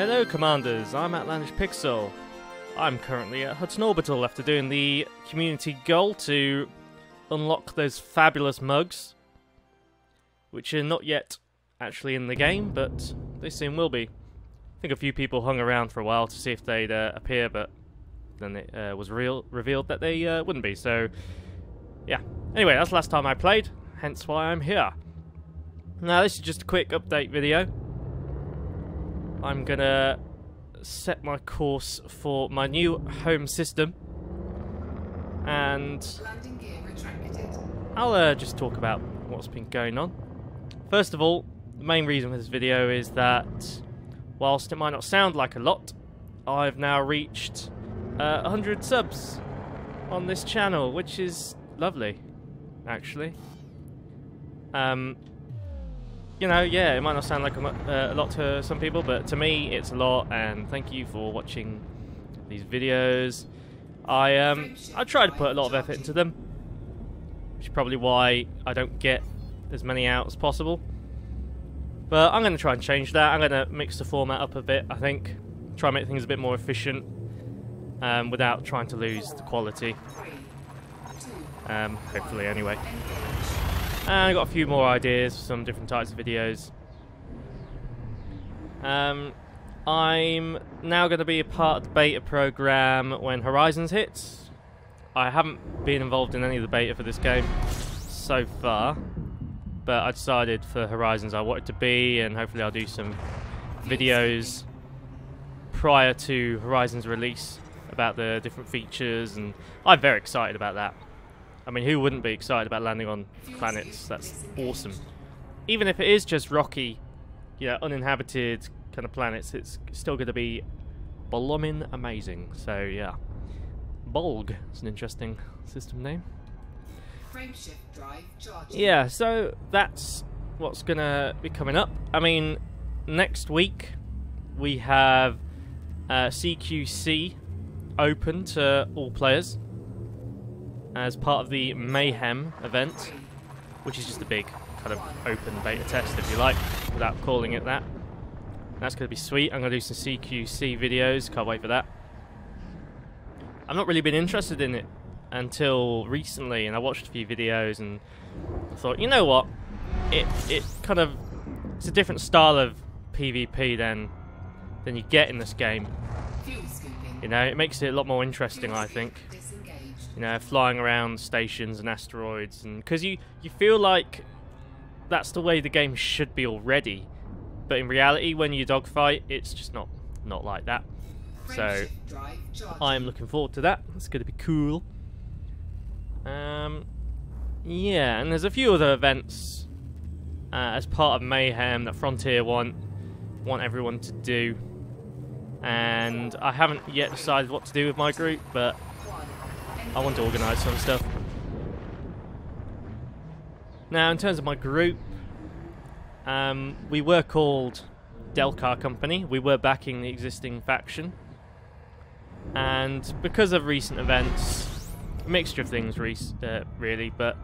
Hello, Commanders. I'm Outlandish Pixel. I'm currently at Hutton Orbital after doing the community goal to unlock those fabulous mugs, which are not yet actually in the game, but they soon will be. I think a few people hung around for a while to see if they'd uh, appear, but then it uh, was real revealed that they uh, wouldn't be. So, yeah. Anyway, that's the last time I played, hence why I'm here. Now, this is just a quick update video. I'm gonna set my course for my new home system, and. I'll uh, just talk about what's been going on. First of all, the main reason for this video is that whilst it might not sound like a lot, I've now reached uh, 100 subs on this channel, which is lovely, actually. Um, you know, yeah, it might not sound like a, uh, a lot to some people, but to me, it's a lot. And thank you for watching these videos. I um, I try to put a lot of effort into them, which is probably why I don't get as many out as possible. But I'm going to try and change that. I'm going to mix the format up a bit. I think try and make things a bit more efficient, um, without trying to lose the quality. Um, hopefully, anyway. And I got a few more ideas for some different types of videos. Um, I'm now going to be a part of the beta program when Horizons hits. I haven't been involved in any of the beta for this game so far, but I decided for Horizons I wanted to be, and hopefully I'll do some videos prior to Horizons release about the different features, and I'm very excited about that. I mean, who wouldn't be excited about landing on planets? That's awesome. Even if it is just rocky, you know, uninhabited kind of planets, it's still going to be bloomin' amazing. So yeah, Bolg is an interesting system name. Drive. Yeah, so that's what's gonna be coming up. I mean, next week we have uh, CQC open to all players as part of the Mayhem event, which is just a big kind of open beta test, if you like, without calling it that. That's going to be sweet. I'm going to do some CQC videos. Can't wait for that. I've not really been interested in it until recently, and I watched a few videos and I thought, you know what? It it kind of it's a different style of PvP than than you get in this game. You know, it makes it a lot more interesting, I think. You know, flying around stations and asteroids, and because you you feel like that's the way the game should be already, but in reality, when you dogfight, it's just not not like that. So Frameshift drive charging. I am looking forward to that. It's going to be cool. Um, yeah, and there's a few other events uh, as part of Mayhem that Frontier want want everyone to do, and I haven't yet decided what to do with my group, but I want to organise some stuff. Now, in terms of my group, um, we were called Delcar Company. We were backing the existing faction. And because of recent events, a mixture of things, uh, really, but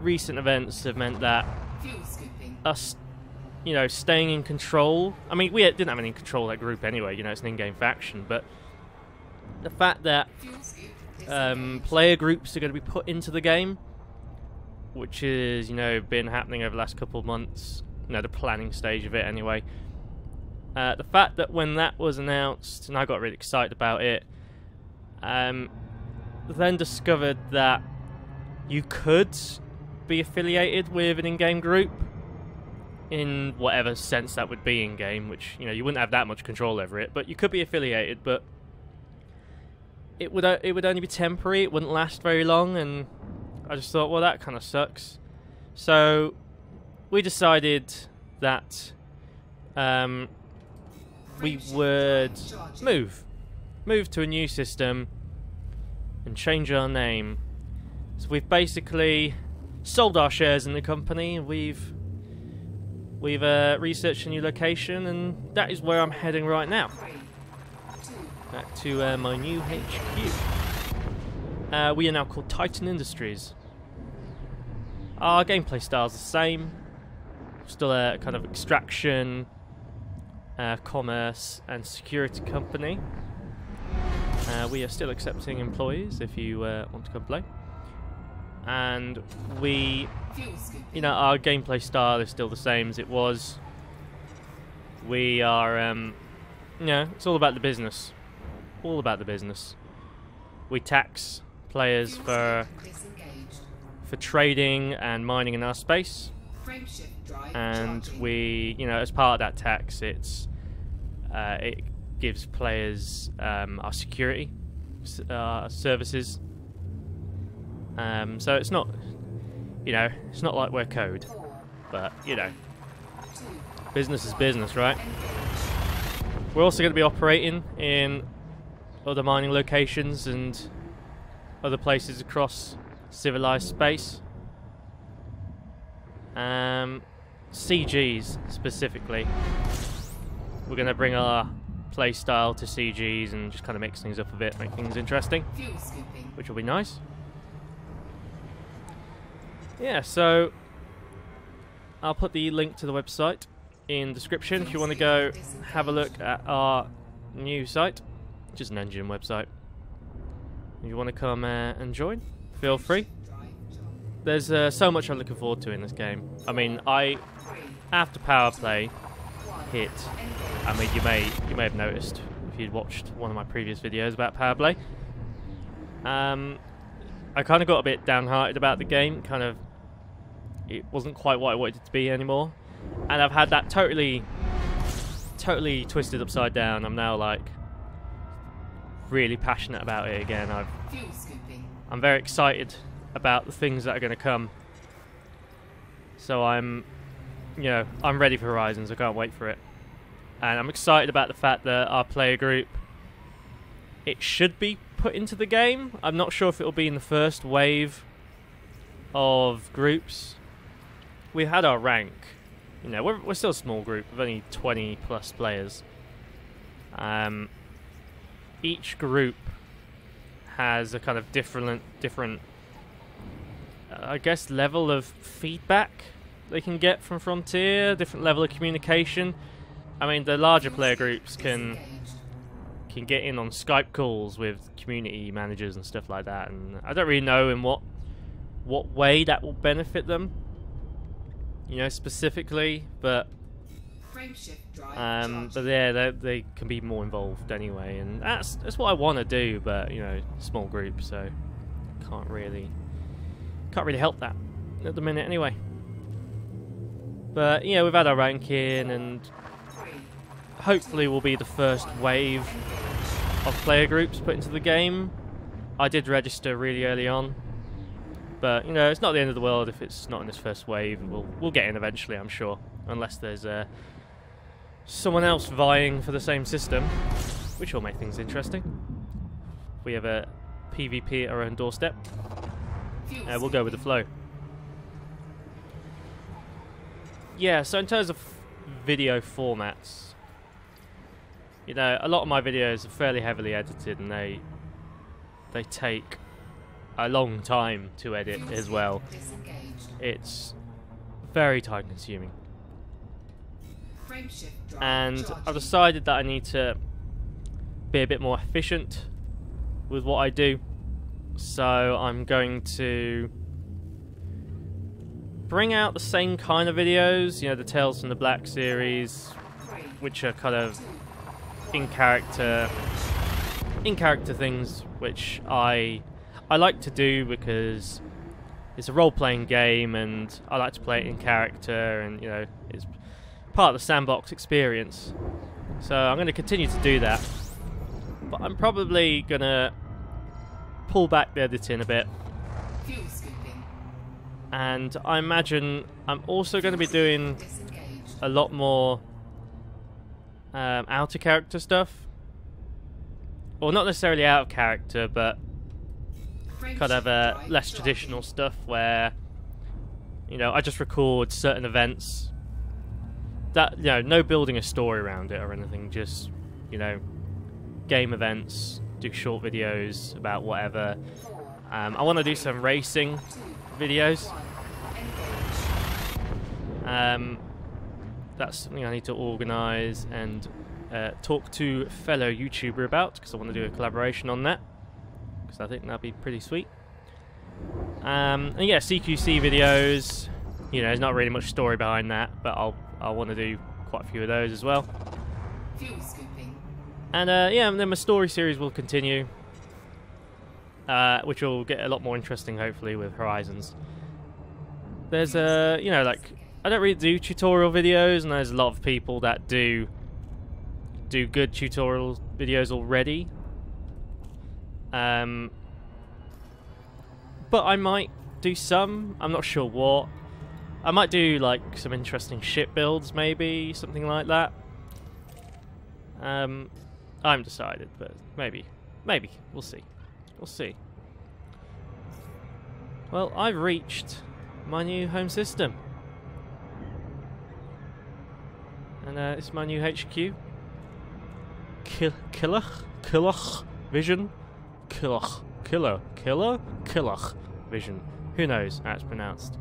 recent events have meant that us, you know, staying in control. I mean, we didn't have any control of that group anyway, you know, it's an in game faction, but the fact that um, player groups are going to be put into the game, which is you know been happening over the last couple of months. You know the planning stage of it anyway. Uh, the fact that when that was announced, and I got really excited about it, um, then discovered that you could be affiliated with an in-game group in whatever sense that would be in-game, which you know you wouldn't have that much control over it, but you could be affiliated, but it would it would only be temporary. It wouldn't last very long, and I just thought, well, that kind of sucks. So we decided that um, we would move, move to a new system, and change our name. So we've basically sold our shares in the company. We've we've uh, researched a new location, and that is where I'm heading right now back to uh, my new HQ. Uh, we are now called Titan Industries. Our gameplay style is the same. Still a kind of extraction, uh, commerce and security company. Uh, we are still accepting employees if you uh, want to come play. And we, you know, our gameplay style is still the same as it was. We are, um, you know, it's all about the business. All about the business. We tax players for for trading and mining in our space. And we, you know, as part of that tax, it's uh, it gives players um, our security uh, services. Um, so it's not, you know, it's not like we're code, but you know, business is business, right? We're also going to be operating in other mining locations and other places across civilized space. Um, CGs specifically. We're going to bring our play style to CGs and just kind of mix things up a bit, make things interesting, which will be nice. Yeah, so I'll put the link to the website in description if you want to go have a look at our new site, is an Enjin website. If you want to come uh, and join, feel free. There's uh, so much I'm looking forward to in this game. I mean, I after power play hit. I mean, you may you may have noticed if you'd watched one of my previous videos about power play. Um, I kind of got a bit downhearted about the game. Kind of, it wasn't quite what I wanted it to be anymore, and I've had that totally, totally twisted upside down. I'm now like really passionate about it again. I've, I'm very excited about the things that are going to come. So I'm, you know, I'm ready for Horizons. I can't wait for it, and I'm excited about the fact that our player group. It should be put into the game. I'm not sure if it'll be in the first wave of groups. We had our rank. You know, we're, we're still a small group of only 20 plus players. Um, each group has a kind of different different uh, I guess level of feedback they can get from Frontier, different level of communication. I mean, the larger player groups can can get in on Skype calls with community managers and stuff like that, and I don't really know in what what way that will benefit them. You know, specifically, but um, but yeah, they, they can be more involved anyway, and that's that's what I want to do. But you know, small group, so can't really can't really help that at the minute anyway. But yeah, we've had our ranking, and hopefully we'll be the first wave of player groups put into the game. I did register really early on, but you know, it's not the end of the world if it's not in this first wave. We'll we'll get in eventually, I'm sure, unless there's uh, someone else vying for the same system, which will make things interesting. We have a PvP at our own doorstep. Uh, we'll go with the flow. Yeah, so in terms of video formats, you know, a lot of my videos are fairly heavily edited and they they take a long time to edit as well. It's very time consuming. And I've decided that I need to be a bit more efficient with what I do. So I'm going to bring out the same kind of videos, you know, the Tales from the Black series, which are kind of in character in character things which I I like to do because it's a role playing game and I like to play it in character and you know it's part of the sandbox experience. So I'm going to continue to do that. But I'm probably going to pull back the editing a bit and I imagine I'm also going to be doing a lot more um, out of character stuff. Well, not necessarily out of character, but kind of uh, less traditional stuff where, you know, I just record certain events. That you know, no building a story around it or anything. Just you know, game events. Do short videos about whatever. Um, I want to do some racing videos. Um, that's something I need to organise and uh, talk to fellow YouTuber about because I want to do a collaboration on that because I think that'd be pretty sweet. Um, and yeah, CQC videos. You know, there's not really much story behind that, but I'll I want to do quite a few of those as well. Fuel scooping. And uh, yeah, and then my story series will continue, uh, which will get a lot more interesting, hopefully, with Horizons. There's a, uh, you know, like I don't really do tutorial videos, and there's a lot of people that do do good tutorial videos already. Um, but I might do some. I'm not sure what. I might do like some interesting ship builds, maybe something like that. Um, I'm decided, but maybe, maybe we'll see. We'll see. Well, I've reached my new home system, and uh, it's my new HQ. Kill, killer, killer, vision, killer, killer, killer, killer, vision. Who knows how it's pronounced?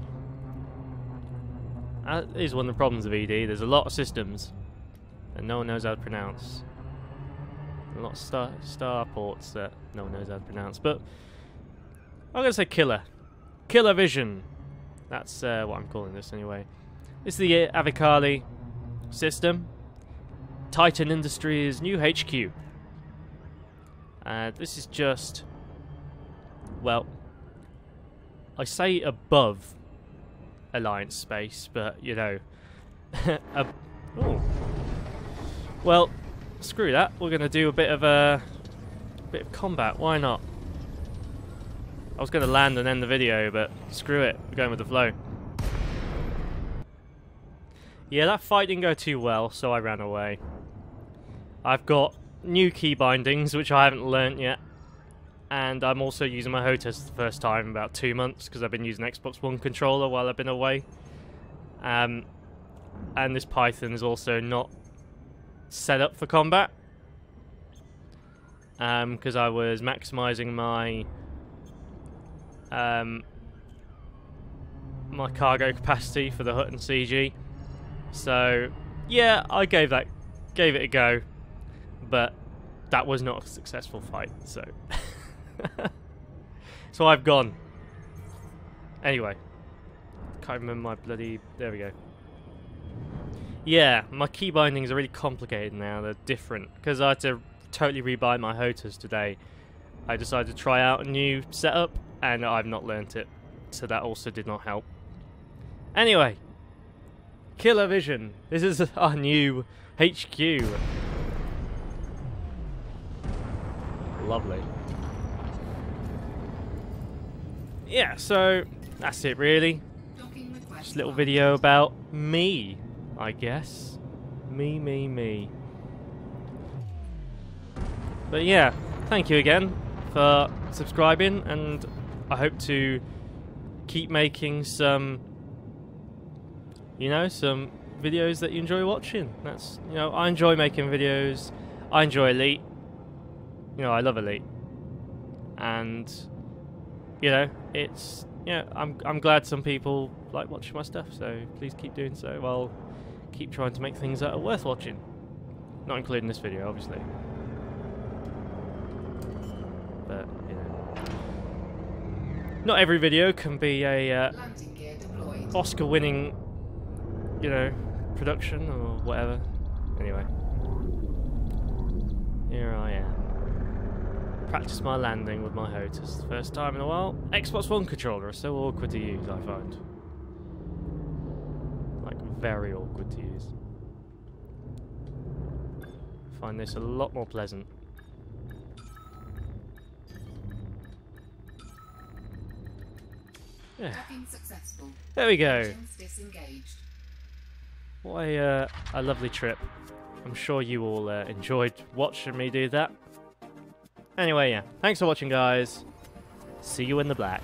That is one of the problems of ED. There's a lot of systems, and no one knows how to pronounce. A lot of star star ports that no one knows how to pronounce. But I'm gonna say killer, killer vision. That's uh, what I'm calling this anyway. It's the uh, Avicali system. Titan Industries' new HQ. And this is just, well, I say above Alliance space, but you know, a, oh, well, screw that. We're gonna do a bit of a, bit of combat. Why not? I was gonna land and end the video, but screw it. We're going with the flow. Yeah, that fight didn't go too well, so I ran away. I've got new key bindings, which I haven't learnt yet. And I'm also using my HOTAS for the first time in about two months, because I've been using Xbox One controller while I've been away. Um, and this Python is also not set up for combat. Because I was maximizing my um, my cargo capacity for the Hutton CG. So, yeah, I gave that gave it a go but that was not a successful fight, so... so I've gone. Anyway. Can't remember my bloody... There we go. Yeah, my key bindings are really complicated now. They're different. Because I had to totally rebind my HOTAS today. I decided to try out a new setup, and I've not learnt it. So that also did not help. Anyway. Killer Vision. This is our new HQ. Lovely. Yeah, so that's it really. Just a little video about me, I guess. Me, me, me. But yeah, thank you again for subscribing, and I hope to keep making some, you know, some videos that you enjoy watching. That's, you know, I enjoy making videos. I enjoy Elite. You know, I love Elite. And, you know, it's, yeah, I'm, I'm glad some people like watching my stuff, so please keep doing so. I'll keep trying to make things that are worth watching. Not including this video, obviously. But, you know. Not every video can be a uh, Landing gear deployed. Oscar winning, you know, production or whatever. Anyway. Here I am. Practice my landing with my HOTAS. First time in a while. Xbox One controller are so awkward to use, I find. Like, very awkward to use. I find this a lot more pleasant. Yeah, there we go. What a, uh, a lovely trip. I'm sure you all uh, enjoyed watching me do that. Anyway, yeah. Thanks for watching, guys. See you in the black.